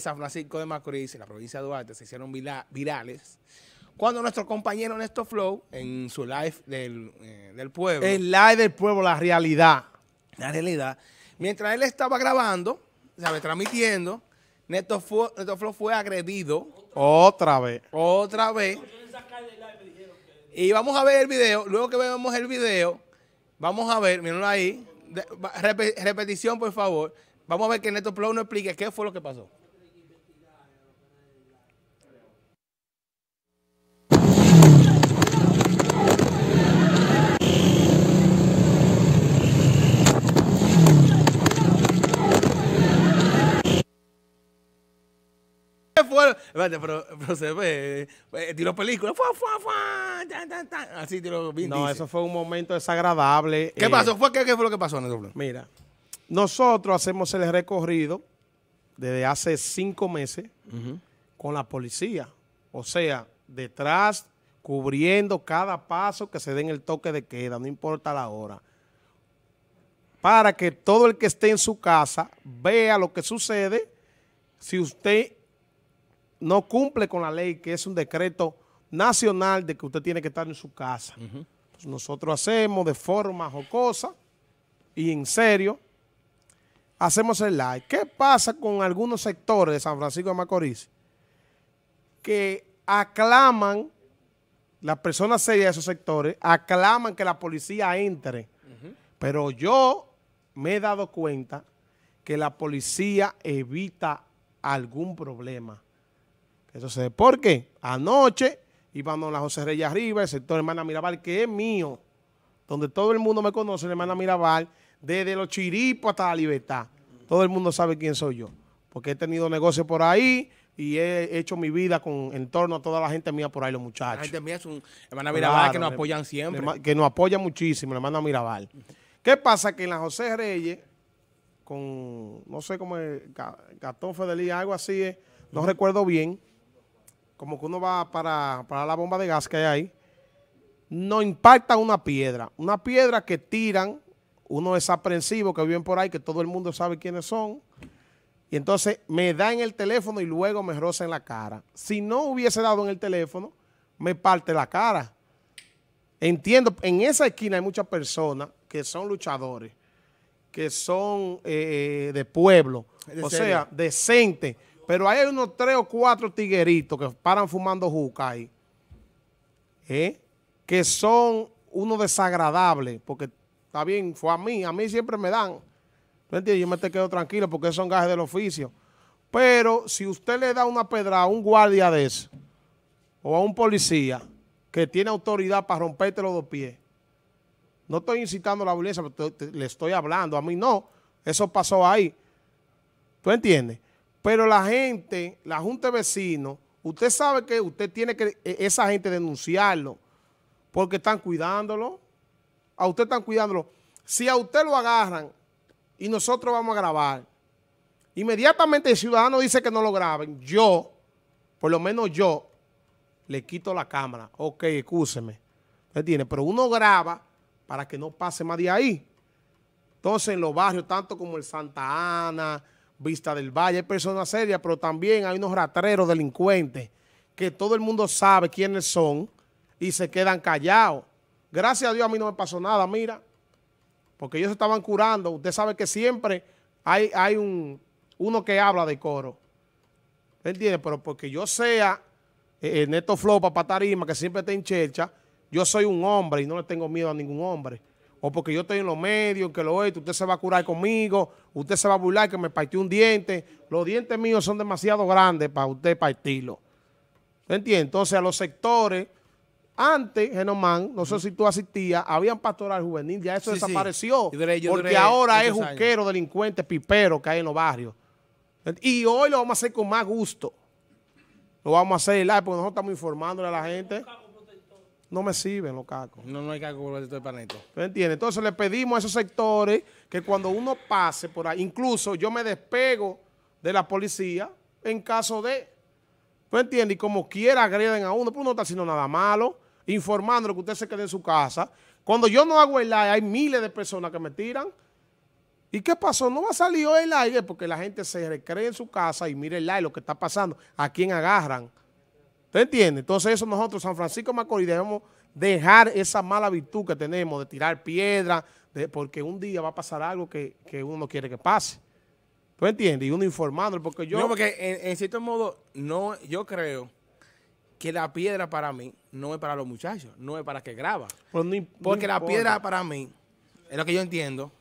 San Francisco de Macorís, en la provincia de Duarte, se hicieron virales cuando nuestro compañero Néstor Flow, en su live del, eh, del pueblo. El live del pueblo, la realidad. La realidad. Mientras él estaba grabando, ¿sabe? Transmitiendo, Néstor, Flow fue agredido. Otra vez. Otra vez. Y vamos a ver el video. Luego que veamos el video, vamos a ver, mírenlo ahí. repetición, por favor. Vamos a ver que Néstor Flow nos explique qué fue lo que pasó. Pero, pero se ve, eh, tiró película, así tiró No, eso fue un momento desagradable. ¿Qué pasó? ¿Qué, ¿Qué, fue lo que pasó, Mira, nosotros hacemos el recorrido desde hace cinco meses con la policía. O sea, detrás, cubriendo cada paso que se den el toque de queda, no importa la hora. Para que todo el que esté en su casa vea lo que sucede si usted no cumple con la ley, que es un decreto nacional de que usted tiene que estar en su casa. nosotros hacemos de forma jocosa y en serio, hacemos el live. ¿Qué pasa con algunos sectores de San Francisco de Macorís? Que aclaman, las personas serias de esos sectores, aclaman que la policía entre. Pero yo me he dado cuenta que la policía evita algún problema. Eso se ¿Por qué? Anoche íbamos a la José Reyes arriba, el sector Hermana Mirabal, que es mío, donde todo el mundo me conoce, Hermana Mirabal, desde los chiripos hasta la libertad. Todo el mundo sabe quién soy yo, porque he tenido negocios por ahí y he hecho mi vida con en torno a toda la gente mía por ahí, los muchachos. La gente mía es un hermana Mirabal que nos apoyan siempre. Que nos apoya muchísimo, hermana Mirabal. ¿Qué pasa? Que en la José Reyes, con, no sé cómo es, Gastón Fedelía, algo así, no recuerdo bien, como que uno va para, la bomba de gas que hay ahí, no impacta una piedra. Una piedra que tiran, uno es aprensivo que viven por ahí, que todo el mundo sabe quiénes son, y entonces me da en el teléfono y luego me roza en la cara. Si no hubiese dado en el teléfono, me parte la cara. Entiendo, en esa esquina hay muchas personas que son luchadores, que son eh, eh, de pueblo, o sea, decentes, pero hay unos tres o cuatro tigueritos que paran fumando juca ahí, ¿eh? que son unos desagradables, porque está bien, fue a mí, a mí siempre me dan. ¿No entiendes? Yo me te quedo tranquilo porque son gajes del oficio. Pero si usted le da una pedra a un guardia de eso, o a un policía que tiene autoridad para romperte los dos pies, no estoy incitando la violencia, pero le estoy hablando. A mí no, eso pasó ahí. ¿Tú entiendes? Pero la gente, la Junta de Vecinos, usted sabe que usted tiene que, e, esa gente denunciarlo, porque están cuidándolo. A usted están cuidándolo. Si a usted lo agarran y nosotros vamos a grabar, inmediatamente el ciudadano dice que no lo graben, yo, por lo menos yo, le quito la cámara. Ok, escúcheme. tiene, pero uno graba para que no pase más de ahí. Entonces, en los barrios, tanto como el Santa Ana, Vista del Valle, hay personas serias, pero también hay unos ratreros delincuentes que todo el mundo sabe quiénes son y se quedan callados. Gracias a Dios a mí no me pasó nada, mira, porque ellos estaban curando. Usted sabe que siempre hay, hay un, uno que habla de coro. ¿Entiende? Pero porque yo sea eh, Neto Flow, Papatarima, que siempre está en checha, yo soy un hombre y no le tengo miedo a ningún hombre o porque yo estoy en los medios, que lo oíste, usted se va a curar conmigo, usted se va a burlar que me partió un diente. Los dientes míos son demasiado grandes para usted partirlo. ¿Entiende? Entonces, a los sectores, antes, Genomán, no sé si tú asistías, habían pastoral juvenil, ya eso desapareció. porque ahora es juquero, delincuente, pipero que hay en los barrios. Y hoy lo vamos a hacer con más gusto. Lo vamos a hacer live porque nosotros estamos informándole a la gente no me sirven los cacos. No, no hay cacos protector para neto. ¿Tú entiendes? Entonces le pedimos a esos sectores que cuando uno pase por ahí, incluso yo me despego de la policía en caso de, ¿tú entiendes? Y como quiera agreden a uno, pues no está haciendo nada malo, informándole que usted se quede en su casa. Cuando yo no hago el live, hay miles de personas que me tiran ¿Y qué pasó? No va a salir hoy el aire porque la gente se recree en su casa y mire el aire, lo que está pasando, a quién agarran. ¿Usted entiende? Entonces eso nosotros, San Francisco de Macorís, debemos dejar esa mala virtud que tenemos de tirar piedra, porque un día va a pasar algo que, uno no quiere que pase. ¿Tú entiendes? Y uno informándolo, porque yo... No, porque en, cierto modo, no, yo creo que la piedra para mí no es para los muchachos, no es para que graba. Pues porque la piedra para mí, es lo que yo entiendo,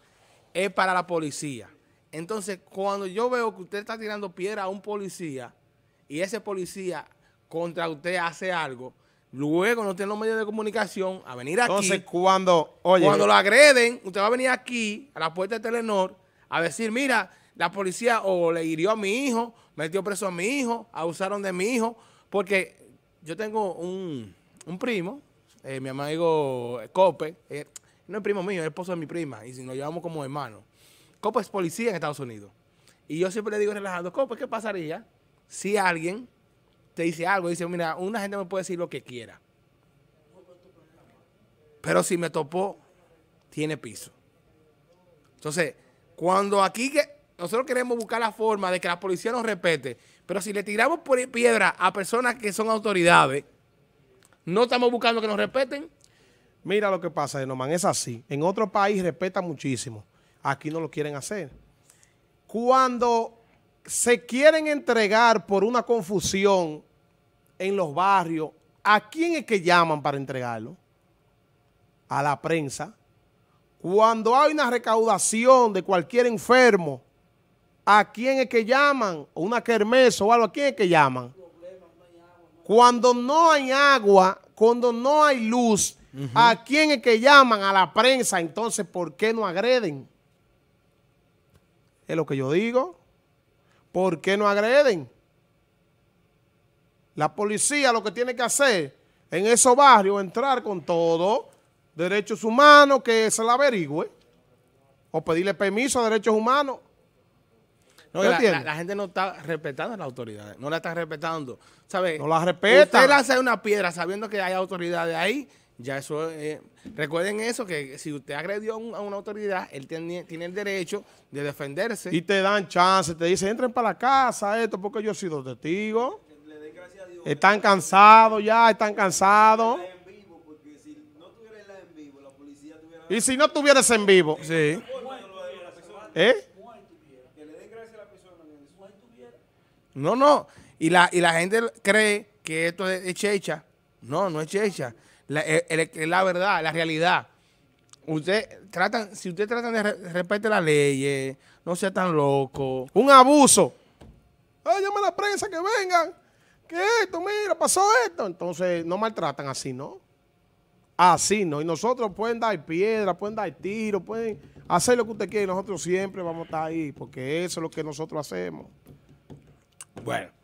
es para la policía. Entonces, cuando yo veo que usted está tirando piedra a un policía y ese policía contra usted hace algo, luego no tiene los medios de comunicación a venir aquí. Entonces, cuando, oye, cuando lo agreden, usted va a venir aquí a la puerta de Telenor a decir, mira, la policía o le hirió a mi hijo, metió preso a mi hijo, abusaron de mi hijo, porque yo tengo un, primo, eh, mi amigo Cope, eh, no es primo mío, es esposo de mi prima, y si nos llevamos como hermanos. Cope es policía en Estados Unidos. Y yo siempre le digo relajando, Cope, ¿qué pasaría si alguien te dice algo? Dice, mira, una gente me puede decir lo que quiera. Pero si me topó, tiene piso. Entonces, cuando aquí que nosotros queremos buscar la forma de que la policía nos respete, pero si le tiramos piedra a personas que son autoridades, no estamos buscando que nos respeten. Mira lo que pasa, Enoman, es así. En otro país respetan muchísimo. Aquí no lo quieren hacer. Cuando se quieren entregar por una confusión en los barrios, ¿a quién es que llaman para entregarlo? A la prensa. Cuando hay una recaudación de cualquier enfermo, ¿a quién es que llaman? Una kermés o algo, ¿a quién es que llaman? Cuando no hay agua, cuando no hay luz, ¿A quién es que llaman? A la prensa. Entonces, ¿por qué no agreden? Es lo que yo digo. ¿Por qué no agreden? La policía lo que tiene que hacer en esos barrios, entrar con todo, derechos humanos, que se la averigüe, o pedirle permiso a derechos humanos. No, la, gente no está respetando a las autoridades, no la está respetando. ¿sabe? No la respeta. Usted hace una piedra sabiendo que hay autoridades ahí, ya eso eh, recuerden eso, que si usted agredió a una autoridad, él tiene, tiene, el derecho de defenderse. Y te dan chance, te dicen, entren para la casa, esto, porque yo he sido testigo. Están cansados ya, están cansados. Y si no tuvieras en vivo. Sí. ¿Eh? No, no. Y la, y la gente cree que esto es checha. No, no es checha es la verdad, la realidad. Usted tratan, si usted trata de respetar las leyes, no sea tan loco. Un abuso. Ay, llama a la prensa que vengan. Que esto, mira, pasó esto. Entonces, no maltratan así, ¿no? Así, ¿no? Y nosotros pueden dar piedra, pueden dar tiro, pueden hacer lo que usted quiera. Nosotros siempre vamos a estar ahí, porque eso es lo que nosotros hacemos. Bueno.